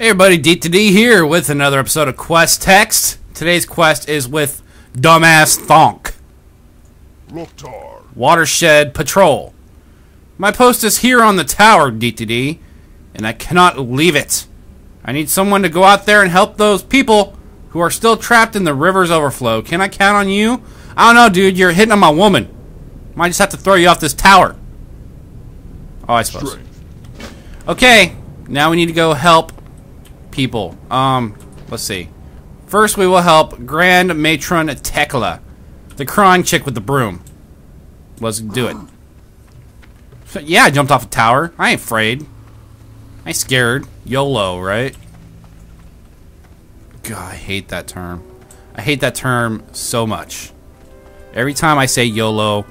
Hey everybody, Deededee here with another episode of Quest Text. Today's quest is with Dumbass Thonk. Loktar. Watershed Patrol. My post is here on the tower, Deededee, and I cannot leave it. I need someone to go out there and help those people who are still trapped in the river's overflow. Can I count on you? I don't know, dude. You're hitting on my woman. Might just have to throw you off this tower. Oh, I suppose. Strength. Okay, now we need to go help people. Um, let's see. First, we will help Grand Matron Tekla, the crying chick with the broom. Let's do it. Yeah, I jumped off a tower. I ain't afraid. I ain't scared. YOLO, right? God, I hate that term. I hate that term so much. Every time I say YOLO,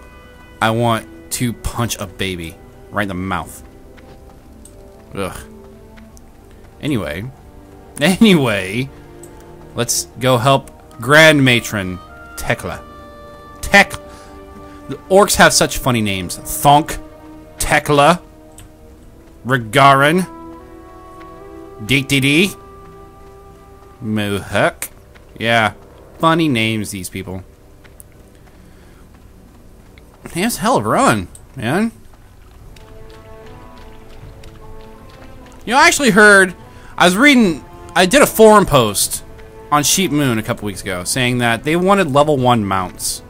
I want to punch a baby right in the mouth. Ugh. Anyway. Anyway. Let's go help Grand Matron Tekla. Tek. The orcs have such funny names. Thonk. Tekla. Regarin. Dee Mohuk. Yeah. Funny names, these people. It's a hell of a run, man. You know, I actually heard. I was reading. I did a forum post on Sheep Moon a couple weeks ago saying that they wanted level 1 mounts.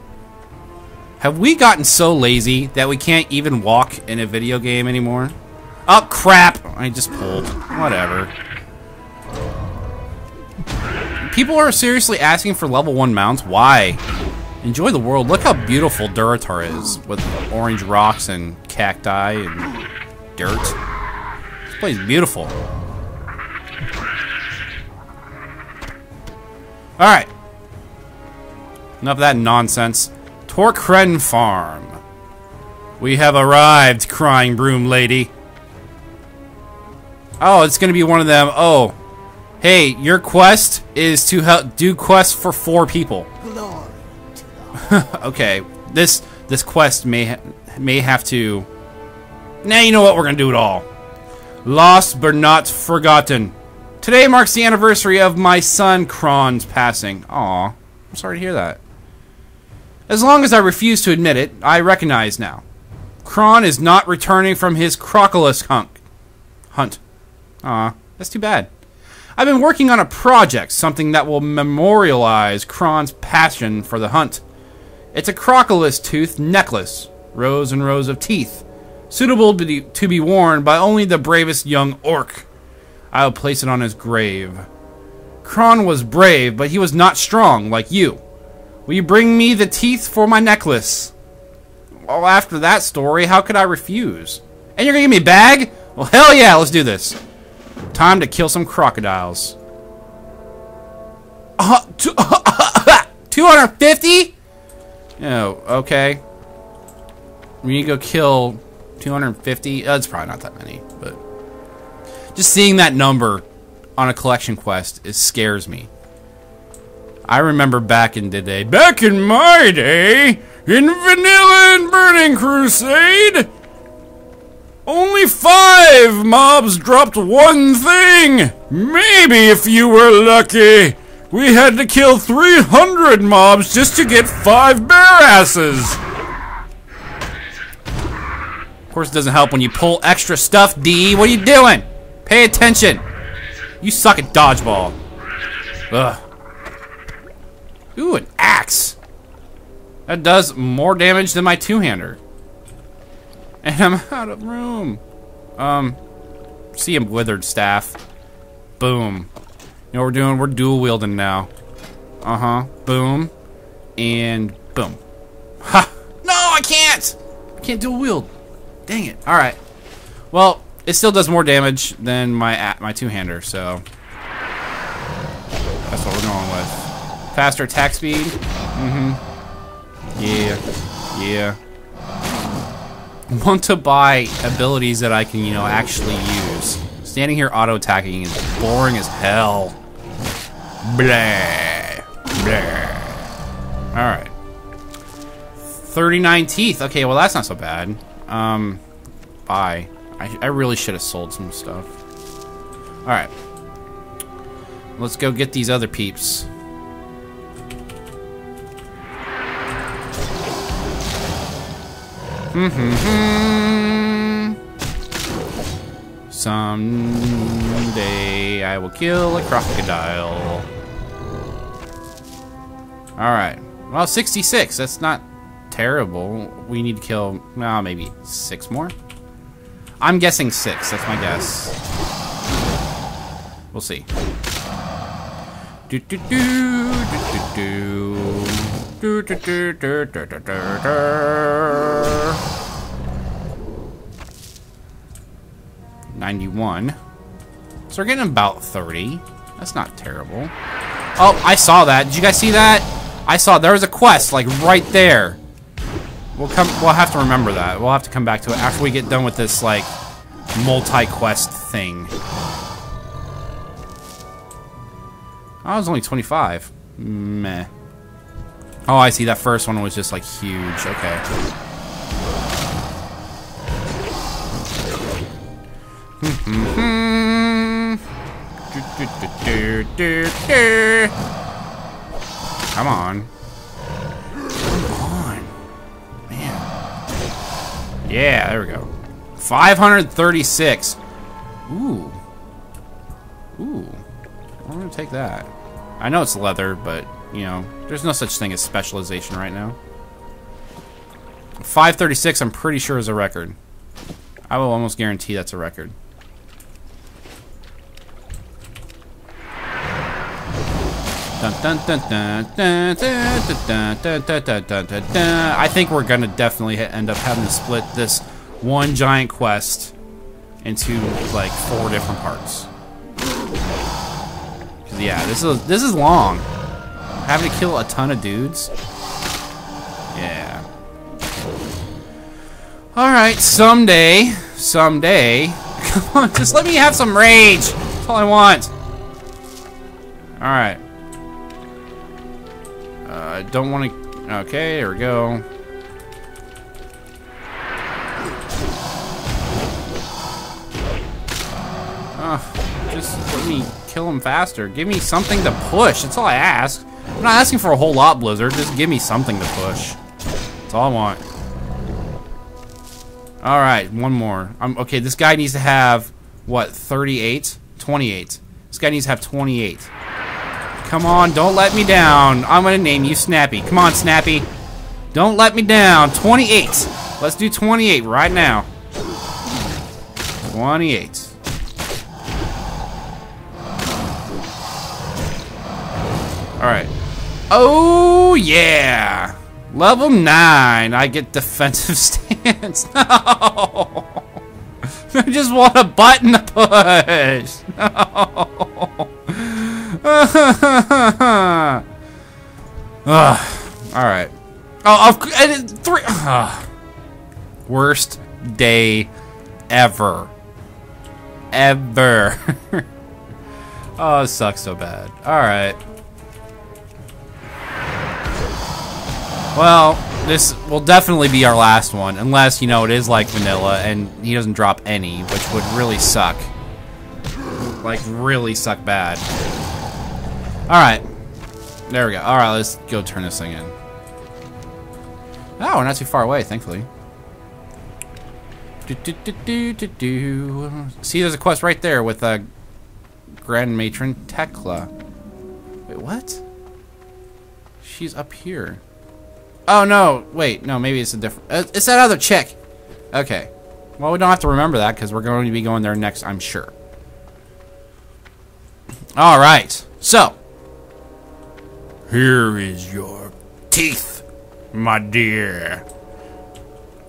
Have we gotten so lazy that we can't even walk in a video game anymore? Oh, crap! I just pulled. Whatever. People are seriously asking for level 1 mounts? Why? Enjoy the world. Look how beautiful Durotar is with orange rocks and cacti and dirt. This place is beautiful. Alright. Enough of that nonsense. Torkren Farm. We have arrived, crying broom lady. Oh, it's gonna be one of them. Oh. Hey, your quest is to help do quests for four people. okay, this this quest may ha may have to. Now you know what we're gonna do it all. Lost but not forgotten. Today marks the anniversary of my son Kron's passing. Aw, I'm sorry to hear that. As long as I refuse to admit it, I recognize now. Kron is not returning from his Crocolisk hunt. Hunt. Aw, that's too bad. I've been working on a project, something that will memorialize Kron's passion for the hunt. It's a Crocolisk tooth necklace, rows and rows of teeth, suitable to be worn by only the bravest young orc. I'll place it on his grave. Kron was brave, but he was not strong, like you. Will you bring me the teeth for my necklace? Well, after that story, how could I refuse? And you're gonna give me a bag? Well, hell yeah, let's do this. Time to kill some crocodiles. Uh, two, 250? Oh, okay. We need to go kill 250. That's probably not that many, just seeing that number on a collection quest it scares me. I remember back in the day, back in my day, in Vanilla and Burning Crusade, only five mobs dropped one thing. Maybe if you were lucky, we had to kill 300 mobs just to get five bear asses. Of course, it doesn't help when you pull extra stuff, D. What are you doing? Pay attention. You suck at dodgeball. Ugh. Ooh, an axe. That does more damage than my two-hander. And I'm out of room. Um, see him withered staff. Boom. You know what we're doing? We're dual wielding now. Uh-huh. Boom. And boom. Ha! No, I can't! I can't dual wield. Dang it. Alright. Well, it still does more damage than my my two-hander, so... That's what we're going with. Faster attack speed. Mm-hmm. Yeah. Yeah. Want to buy abilities that I can, you know, actually use. Standing here auto-attacking is boring as hell. Blah. Blah. Alright. 39 teeth. Okay, well that's not so bad. Um, buy. I, I really should have sold some stuff. Alright. let's go get these other peeps. Mhm. Someday I will kill a crocodile. Alright. Well, 66. That's not terrible. We need to kill, well, maybe six more? I'm guessing six. That's my guess. We'll see. Do do do do do do do do do do do do. 91. So we're getting about 30. That's not terrible. Oh, I saw that. Did you guys see that? I saw there was a quest like right there. We'll come. We'll have to remember that. We'll have to come back to it after we get done with this like multi-quest thing. Oh, it was only 25. Meh. Oh, I see. That first one was just like huge. Okay. Come on. Yeah, there we go. 536. Ooh. Ooh. I'm gonna take that. I know it's leather, but, you know, there's no such thing as specialization right now. 536, I'm pretty sure is a record. I will almost guarantee that's a record. I think we're gonna definitely end up having to split this one giant quest into like four different parts. Yeah, this is this is long. Having to kill a ton of dudes. Yeah. All right, someday, someday. Come on, just let me have some rage. That's all I want. All right. I don't want to. Okay, there we go. Just let me kill him faster. Give me something to push. That's all I ask. I'm not asking for a whole lot, Blizzard. Just give me something to push. That's all I want. All right, one more. I'm okay. This guy needs to have what? 38, 28. This guy needs to have 28. Come on, don't let me down. I'm gonna name you Snappy. Come on, Snappy. Don't let me down. 28. Let's do 28 right now. 28. Alright. Oh, yeah. Level 9. I get defensive stance. No. I just want a button to push. No. Ugh. All right. Oh, and three. Worst day ever. Ever. oh, it sucks so bad. All right. Well, this will definitely be our last one, unless, you know, it is like vanilla and he doesn't drop any, which would really suck. Like, really suck bad. Alright. There we go. Alright, let's go turn this thing in. Oh, we're not too far away, thankfully. Do, do, do, do, do. See, there's a quest right there with uh, Grand Matron Tekla. Wait, what? She's up here. Oh, no. Wait, no, maybe it's a different... Uh, it's that other chick. Okay. Well, we don't have to remember that because we're going to be going there next, I'm sure. All right. So, here is your teeth, my dear.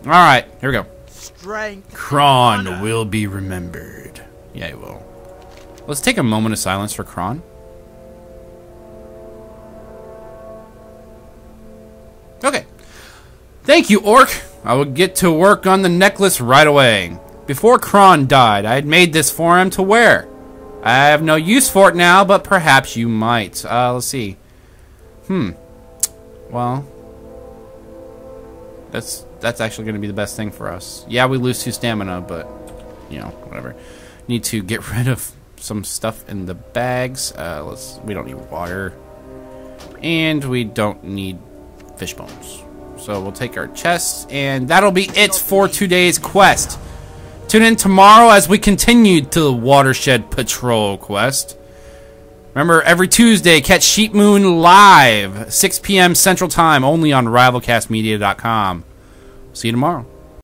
All right, here we go. Strength. Kron will be remembered. Yeah, he will. Let's take a moment of silence for Kron. Okay. Thank you, Orc. I will get to work on the necklace right away. Before Kron died, I had made this for him to wear. I have no use for it now, but perhaps you might. Uh, let's see. Hmm. Well, that's that's actually going to be the best thing for us. Yeah, we lose two stamina, but you know, whatever. Need to get rid of some stuff in the bags. Uh, let's. We don't need water, and we don't need fish bones. So we'll take our chests, and that'll be it for today's quest. Tune in tomorrow as we continue to the Watershed Patrol quest. Remember, every Tuesday, catch Sheep Moon live, 6 p.m. Central Time, only on RivalCastMedia.com. See you tomorrow.